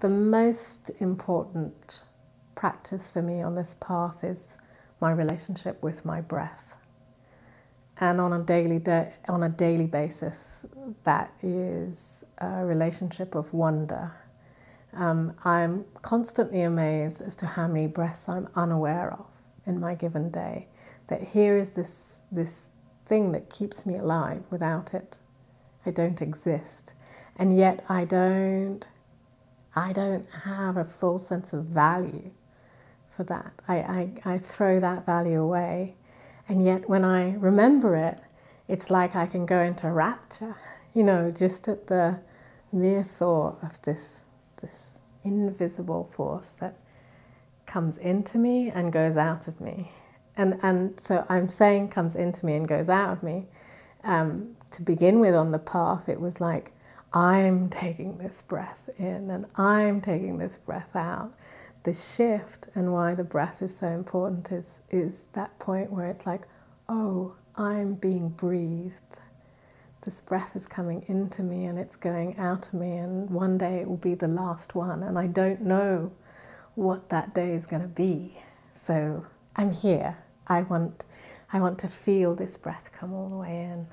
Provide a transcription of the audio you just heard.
The most important practice for me on this path is my relationship with my breath. And on a daily on a daily basis, that is a relationship of wonder. Um, I'm constantly amazed as to how many breaths I'm unaware of in my given day. That here is this this thing that keeps me alive. Without it, I don't exist. And yet I don't I don't have a full sense of value for that. I, I, I throw that value away. And yet, when I remember it, it's like I can go into rapture, you know, just at the mere thought of this, this invisible force that comes into me and goes out of me. And, and so I'm saying comes into me and goes out of me. Um, to begin with on the path, it was like I'm taking this breath in and I'm taking this breath out. The shift and why the breath is so important is, is that point where it's like, oh, I'm being breathed. This breath is coming into me and it's going out of me, and one day it will be the last one, and I don't know what that day is going to be. So I'm here. I want, I want to feel this breath come all the way in.